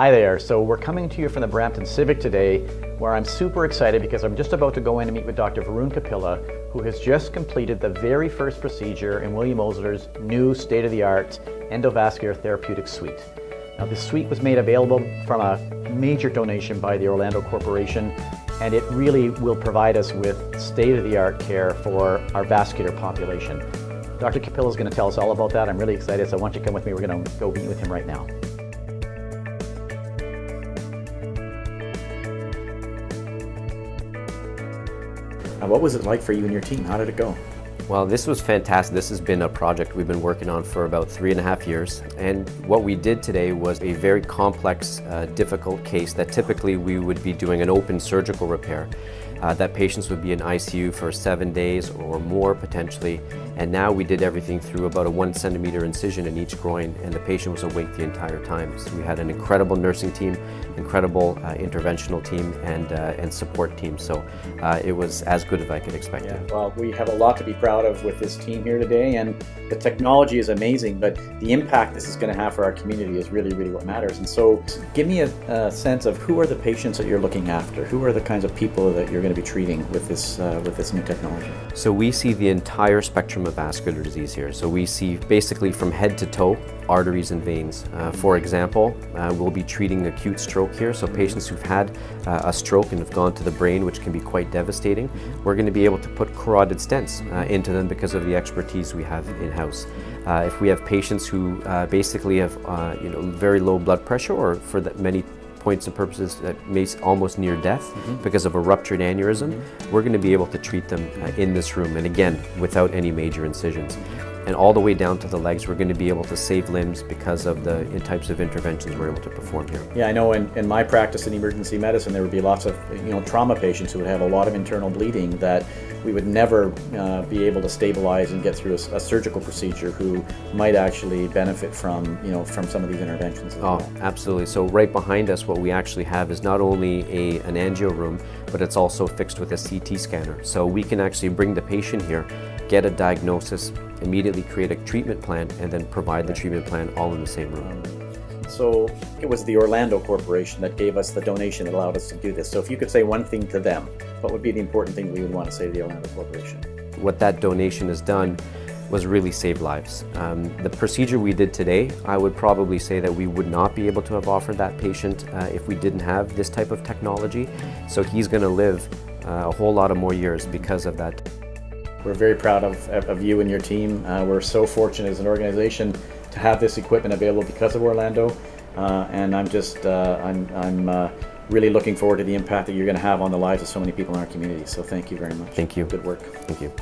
Hi there. So we're coming to you from the Brampton Civic today, where I'm super excited because I'm just about to go in and meet with Dr. Varun Kapila, who has just completed the very first procedure in William Osler's new state-of-the-art endovascular therapeutic suite. Now, this suite was made available from a major donation by the Orlando Corporation, and it really will provide us with state-of-the-art care for our vascular population. Dr. Kapila is going to tell us all about that. I'm really excited, so why don't you come with me. We're going to go meet with him right now. What was it like for you and your team? How did it go? Well, this was fantastic. This has been a project we've been working on for about three and a half years. And what we did today was a very complex, uh, difficult case that typically we would be doing an open surgical repair. Uh, that patients would be in ICU for seven days or more potentially. And now we did everything through about a one centimeter incision in each groin and the patient was awake the entire time. So we had an incredible nursing team, incredible uh, interventional team and, uh, and support team. So uh, it was as good as I could expect yeah, Well, we have a lot to be proud of with this team here today and the technology is amazing, but the impact this is going to have for our community is really, really what matters. And so give me a, a sense of who are the patients that you're looking after? Who are the kinds of people that you're going to be treating with this, uh, with this new technology? So we see the entire spectrum of vascular disease here. So we see basically from head to toe, arteries and veins. Uh, for example, uh, we'll be treating acute stroke here. So patients who've had uh, a stroke and have gone to the brain, which can be quite devastating, we're going to be able to put carotid stents uh, into them because of the expertise we have in-house. Uh, if we have patients who basically have you know, very low blood pressure or for that many points and purposes that may almost near death mm -hmm. because of a ruptured aneurysm, mm -hmm. we're going to be able to treat them uh, in this room and again without any major incisions and all the way down to the legs, we're going to be able to save limbs because of the types of interventions we're able to perform here. Yeah, I know in, in my practice in emergency medicine, there would be lots of you know trauma patients who would have a lot of internal bleeding that we would never uh, be able to stabilize and get through a, a, surgical procedure who might actually benefit from you know from some of these interventions. oh, well. absolutely. So right behind us, what we actually have is not only a, an angio room, but it's also fixed with a CT scanner. So we can actually bring the patient here, get a diagnosis, immediately create a treatment plan, and then provide the treatment plan all in the same room. So it was the Orlando Corporation that gave us the donation that allowed us to do this. So if you could say one thing to them, what would be the important thing we would want to say to the Orlando Corporation? What that donation has done was really save lives. Um, the procedure we did today, I would probably say that we would not be able to have offered that patient uh, if we didn't have this type of technology. So he's going to live uh, a whole lot of more years because of that. We're very proud of, of you and your team. Uh, we're so fortunate as an organization to have this equipment available because of Orlando. Uh, and I'm just, uh, I'm, I'm uh, really looking forward to the impact that you're going to have on the lives of so many people in our community. So thank you very much. Thank you. Good work. Thank you.